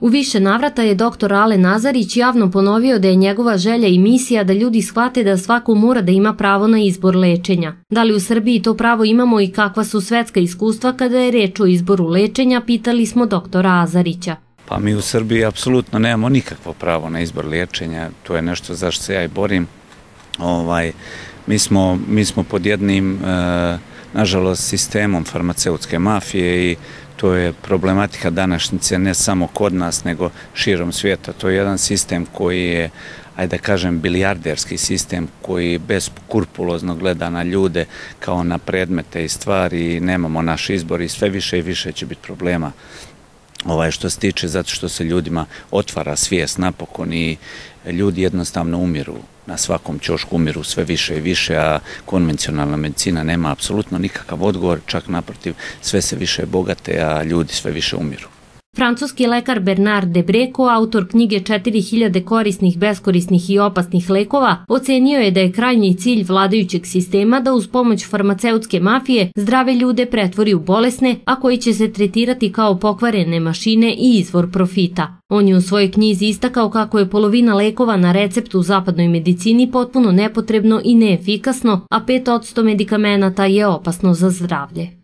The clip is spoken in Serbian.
U više navrata je dr. Ale Nazarić javno ponovio da je njegova želja i misija da ljudi shvate da svako mora da ima pravo na izbor lečenja. Da li u Srbiji to pravo imamo i kakva su svetska iskustva kada je reč o izboru lečenja, pitali smo dr. Azarića. Pa mi u Srbiji apsolutno nemamo nikakvo pravo na izbor liječenja, to je nešto zašto se ja i borim. Ovaj, mi, smo, mi smo pod jednim, e, nažalost, sistemom farmaceutske mafije i to je problematika današnjice ne samo kod nas, nego širom svijeta. To je jedan sistem koji je, ajde da kažem, bilijarderski sistem koji beskurpulozno gleda na ljude kao na predmete i stvari i nemamo naš izbor i sve više i više će biti problema ovaj što se tiče zato što se ljudima otvara svijest napokon i ljudi jednostavno umiru na svakom ćošku umiru sve više i više, a konvencionalna medicina nema apsolutno nikakav odgovor, čak naprotiv sve se više bogate, a ljudi sve više umiru. Francuski lekar Bernard Debreko, autor knjige 4000 korisnih, beskorisnih i opasnih lekova, ocenio je da je krajnji cilj vladajućeg sistema da uz pomoć farmaceutske mafije zdrave ljude pretvori u bolesne, a koji će se tretirati kao pokvarene mašine i izvor profita. On je u svojoj knjizi istakao kako je polovina lekova na receptu u zapadnoj medicini potpuno nepotrebno i neefikasno, a 5% medikamenata je opasno za zdravlje.